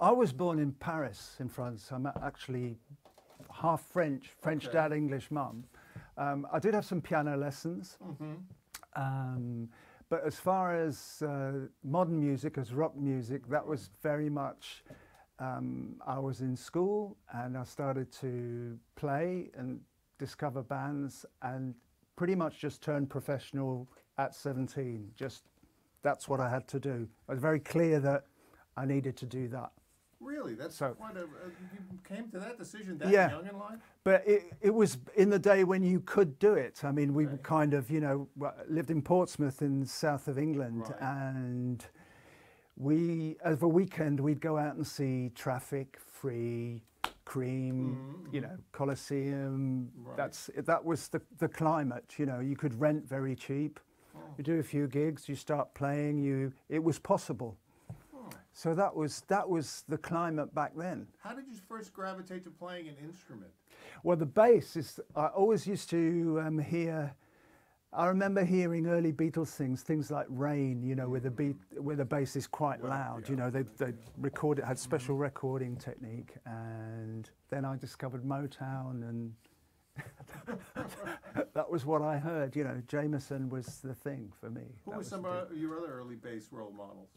I was born in Paris, in France. I'm actually half French, French Okay. dad, English mum. Um, I did have some piano lessons. Mm-hmm. Um, but as far as uh, modern music, as rock music, that was very much. Um, I was in school and I started to play and discover bands and pretty much just turned professional at 17. Just that's what I had to do. I was very clear that I needed to do that. Really, that's So- quite a. Uh, you came to that decision that Yeah. young in life. But it, it was in the day when you could do it. I mean, we Okay. kind of, you know, lived in Portsmouth in the south of England, Right. and we, over weekend, we'd go out and see Traffic, Free, Cream, Mhm, you know, Colosseum. Right. That's that was the the climate. You know, you could rent very cheap. Oh. You do a few gigs, you start playing. You, it was possible. So that was that was the climate back then. How did you first gravitate to playing an instrument? Well, the bass is. I always used to um, hear. I remember hearing early Beatles things, things like "Rain," you know, where the beat, where the bass is quite Well, loud. yeah, You know, they they record it had special recording technique, and then I discovered Motown, and that was what I heard. You know, Jamerson was the thing for me. Who That were was some of your other early bass role models?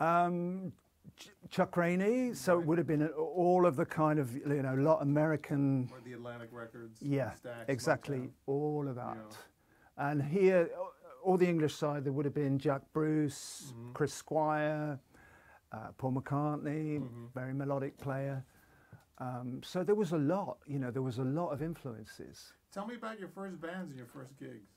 Um, Ch- Chuck Rainey, so it would have been all of the kind of you know, lot American Or the Atlantic Records? Yeah, Stax, exactly, Motown? all of that. Yeah. And here, all the English side, there would have been Jack Bruce, Mhm. Chris Squire, uh, Paul McCartney, Mhm. very melodic player. Um, so there was a lot, you know, there was a lot of influences. Tell me about your first bands and your first gigs.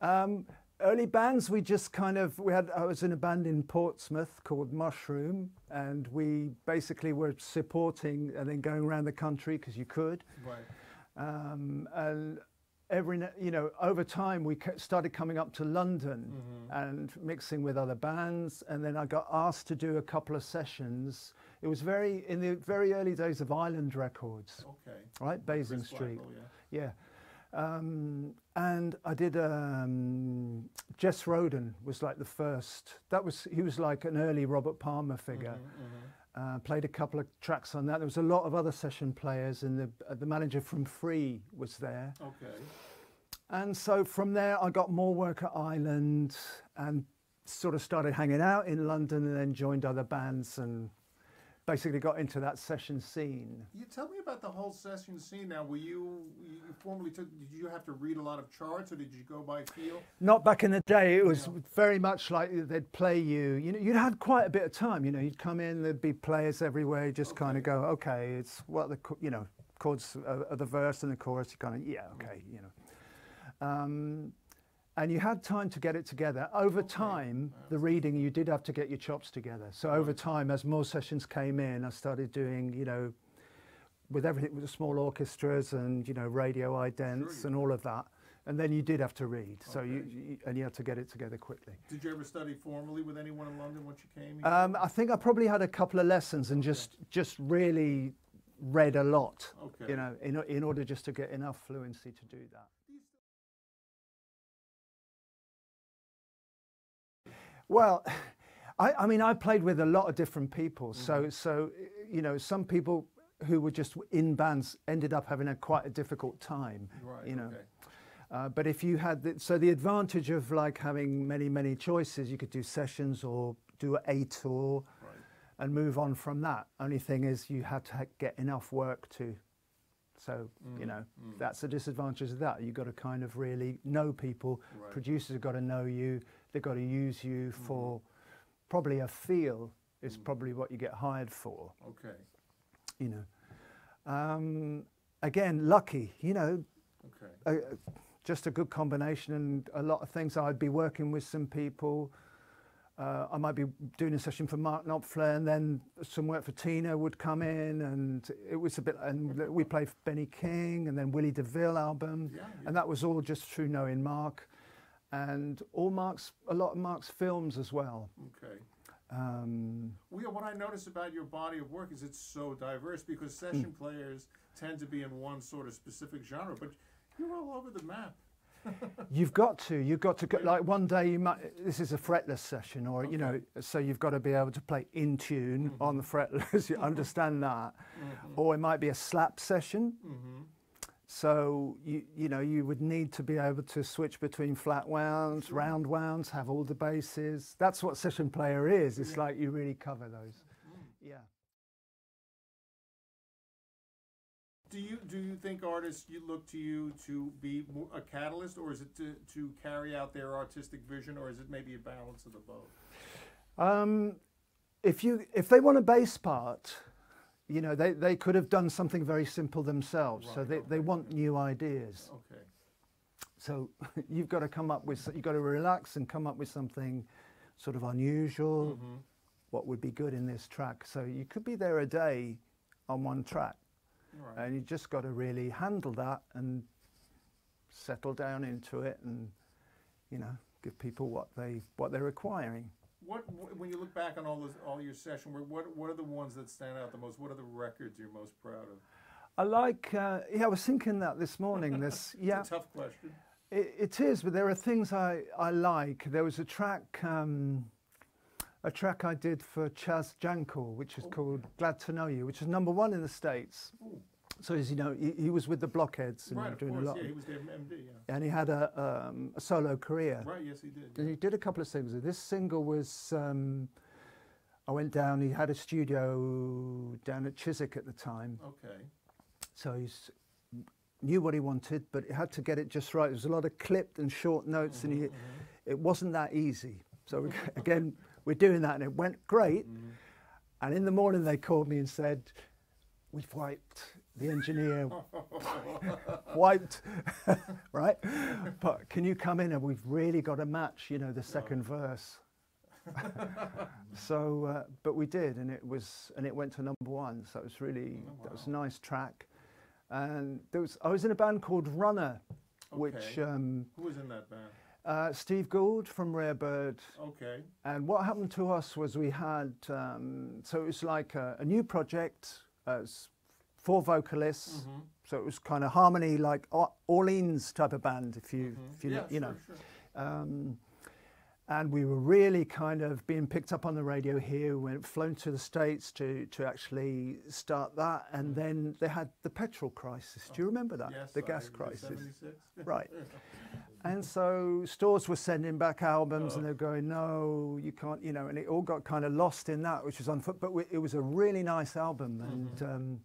Um, early bands, we just kind of, we had, I was in a band in Portsmouth called Mushroom, and we basically were supporting and then going around the country because you could. Right. Um, and every, you know, over time we started coming up to London Mhm. and mixing with other bands. And then I got asked to do a couple of sessions. It was very, in the very early days of Island Records, Okay. right? Basing Street. Blackwell, yeah. Yeah. Um, and I did, um, Jess Roden was like the first, that was, he was like an early Robert Palmer figure. Mhm, mhm. Uh, played a couple of tracks on that. There was a lot of other session players, and the uh, the manager from Free was there. Okay. And so from there, I got more work at Island, and sort of started hanging out in London, and then joined other bands, and basically got into that session scene. You tell me about the whole session scene now. Were you, you formally took? Did you have to read a lot of charts, or did you go by feel? Not back in the day. It was Yeah. very much like they'd play you. You know, you'd had quite a bit of time. You know, you'd come in, there'd be players everywhere. You just kind of go, okay, it's what the you know chords of of the verse and the chorus. You kind of yeah, okay, you know. Um, and you had time to get it together. Over Okay. time, the reading you did have to get your chops together. So over time, as more sessions came in, I started doing you know with everything with the small orchestras and you know radio idents you and all of that. And then you did have to read, so you, Okay. you and you had to get it together quickly. Did you ever study formally with anyone in London once you came? Um, I think I probably had a couple of lessons and Okay. just just really read a lot, okay. you know, in, in order just to get enough fluency to do that. Well, I, I mean, I played with a lot of different people. So, Mhm. so you know, some people who were just in bands ended up having a quite a difficult time. Right. you know, Okay. Uh, but if you had, the, so the advantage of like having many, many choices, you could do sessions or do a tour Right. and move on from that. Only thing is you had to get enough work to, so, you Mhm, know, mhm. that's the disadvantage of that. You've got to kind of really know people. Right. Producers have got to know you. They've got to use you for probably a feel is Mhm. probably what you get hired for, Okay. you know. Um, again, lucky, you know, Okay. just a good combination and a lot of things. I'd be working with some people. Uh, I might be doing a session for Mark Knopfler, and then some work for Tina would come in, and it was a bit. And we played for Benny King, and then Willy DeVille album, Yeah. yeah. and that was all just through knowing Mark, and all Mark's a lot of Mark's films as well. Okay. Um, Well, what I notice about your body of work is it's so diverse because session players tend to be in one sort of specific genre, but you're all over the map. You've got to. You've got to. Go, like one day you might. This is a fretless session, or you know, so you've got to be able to play in tune Mm-hmm. on the fretless. you understand that, or it might be a slap session. Mm-hmm. So you you know you would need to be able to switch between flat wounds, round wounds, have all the bases. That's what session player is. It's like you really cover those. Yeah. Do you do you think artists you look to you to be a catalyst, or is it to, to carry out their artistic vision, or is it maybe a balance of the both? Um, if you if they want a bass part, you know they, they could have done something very simple themselves. so Right, they, they okay. want new ideas. Okay. So you've got to come up with you've got to relax and come up with something sort of unusual. Mhm. What would be good in this track? So you could be there a day on one track, right. and you just got to really handle that and settle down into it, and you know give people what they what they're requiring. What wh- when you look back on all those all your session work, what what are the ones that stand out the most? What are the records you're most proud of? I like. Uh, yeah, I was thinking that this morning. This yeah. It's a tough question. It, it is, but there are things I, I like. There was a track, um, a track I did for Chaz Jankel, which is Oh. called "Glad to Know You," which is number one in the states. Ooh. So as you know, he, he was with the Blockheads and Right, doing course. a lot, Yeah, he was their MD. Yeah. and he had a, um, a solo career. Right. Yes, he did. And he did a couple of singles. This single was. Um, I went down. He had a studio down at Chiswick at the time, Okay. so he knew what he wanted, but he had to get it just right. There was a lot of clipped and short notes, and he, it wasn't that easy. So we, again, we're doing that, and it went great. Mm-hmm. And in the morning, they called me and said, "We've wiped the engineer, wiped, right? But can you come in and we've really got to match, you know, the second verse." so, uh, but we did, and it was, and it went to number one. So it was really, that was a nice track. And there was, I was in a band called Runner, which um, Who was in that band? uh, Steve Gould from Rare Bird. Okay. And what happened to us was we had, um, so it was like a, a new project, uh, four vocalists. Mhm. So it was kind of harmony, like Orleans type of band, if you, Mhm. if you, you know. sure, sure. Um, and we were really kind of being picked up on the radio here. We went flown to the states to to actually start that, and then they had the petrol crisis. Do you remember that? Yes, the I- gas crisis. Right. And so stores were sending back albums, and they're going, "No, you can't," you know. And it all got kind of lost in that, which was unfoot. But we, it was a really nice album, and um,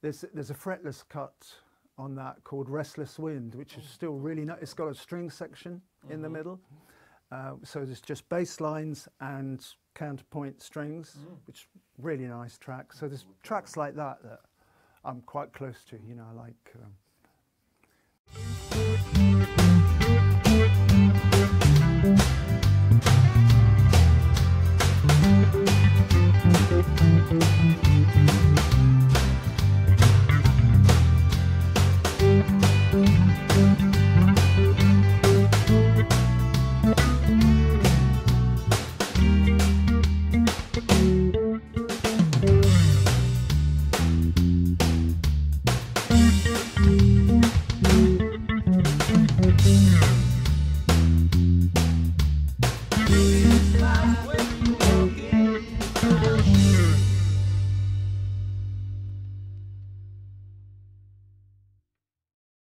there's, there's a fretless cut on that called Restless Wind, which is oh. still really nice. It's got a string section mm -hmm. in the mm-hmm. middle. Uh, so there's just bass lines and counterpoint strings, mm. which really nice track. So there's tracks like that that I'm quite close to. You know, I like. Um...